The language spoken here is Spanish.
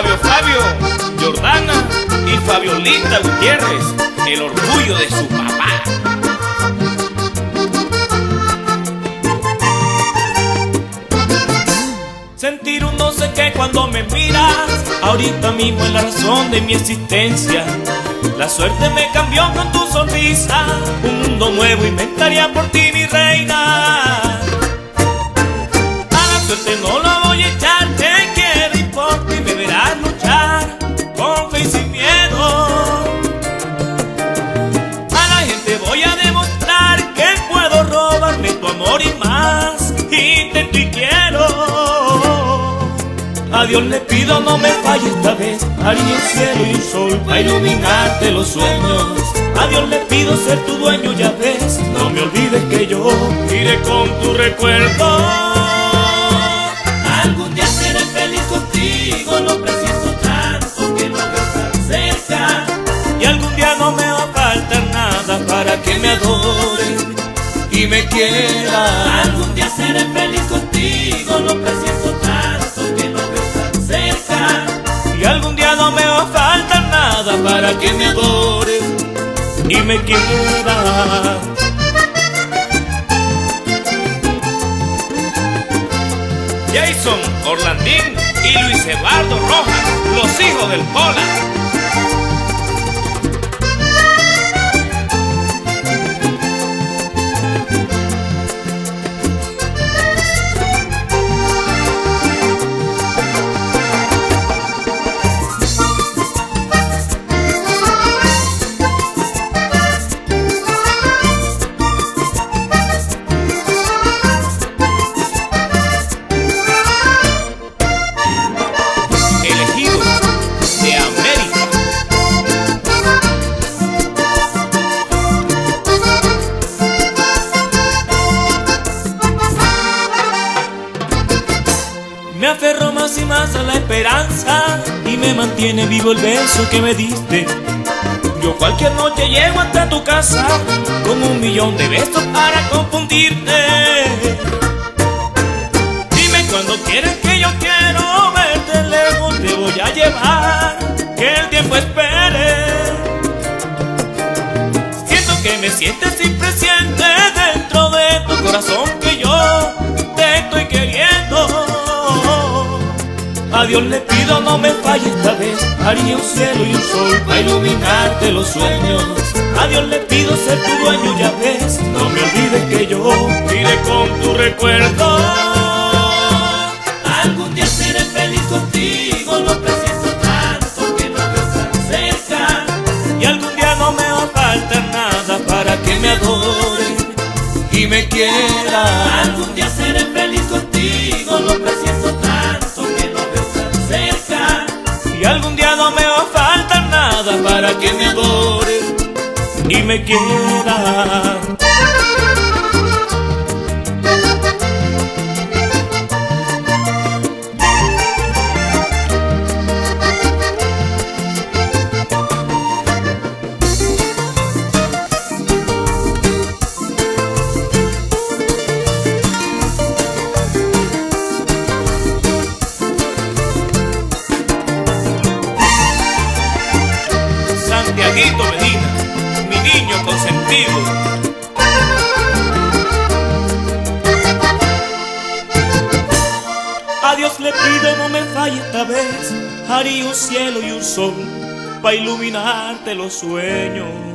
Fabio Fabio, Jordana y Fabiolita Gutiérrez, el orgullo de su papá. Sentir un no sé qué cuando me miras, ahorita mismo es la razón de mi existencia. La suerte me cambió con tu sonrisa, un mundo nuevo inventaría por ti mi reina. A la suerte no lo A Dios le pido no me falle esta vez, un cielo y un sol para iluminarte los sueños. A Dios le pido ser tu dueño, ya ves, no me olvides que yo iré con tu recuerdo. Algún día seré feliz contigo, lo presiento tanto que no veo tan cerca. Y algún día no me va a faltar nada para que me adoren y me quieran. Algún día seré feliz contigo, lo presiento tanto Y algún día no me va a faltar nada para que me adoren y me quieran. Jason, Orlandín y Luis Eduardo Rojas, los hijos del Pola. Me aferro más y más a la esperanza y me mantiene vivo el beso que me diste. Yo cualquier noche llego hasta tu casa con un millón de besos para confundirte. Dime cuando quieres que yo quiero verte lejos, te voy a llevar, que el tiempo espere. Siento que me sientes y dentro de tu corazón que yo A Dios le pido no me falle esta vez, haría un cielo y un sol para iluminarte los sueños. A Dios le pido ser tu dueño, ya ves, no me olvides que yo iré con tu recuerdo. Algún día seré feliz contigo, lo presiento tanto que no tan cerca. Y algún día no me va a faltar nada para que me adoren y me quieran. Algún día seré feliz contigo, lo presiento no me va a faltar nada para que me adoren y me quieran. Santiaguito Medina, mi niño consentido. A Dios le pido no me falle esta vez, haría un cielo y un sol para iluminarte los sueños.